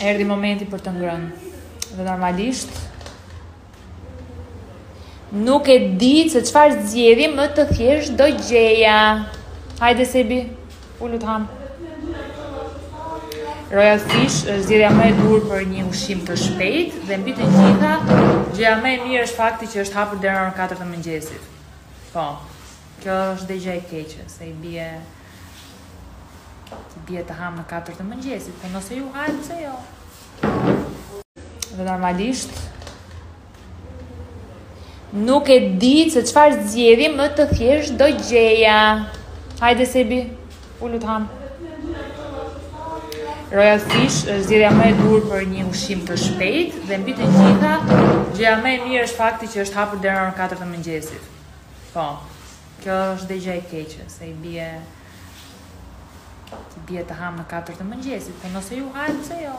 Erdi momenti për të ngrënë. Dhe normalisht nuk e di se çfarë zgjedhje më të thjeshtë do gjeja. Hajde Sebi, ulu të hamë. Royal Fish është zgjedhja më e duhur për një ushqim të shpejtë dhe mbi të gjitha gjëja më e mirë është fakti që është hapur deri në 4 të mëngjesit. Po. Kjo është dhe gjë e keqe, se i bie Të bie të hamë në katër të mëngjesit, po nëse ju hahet, pse jo? Dhe normalisht, nuk e di se çfarë zgjedhje më të thjeshtë do gjeja. Hajde Sebi, ulu të hamë. Royal Fish është zgjedhja më e duhur për një ushqim të shpejtë dhe mbi të gjitha gjëja më e mirë është fakti që është hapur deri në 4 të mëngjesit. Po. Kjo është dhe gjë e keqe, se i bie i bie të hamë në katër të mëngjesit, po nëse ju hahet, pse jo.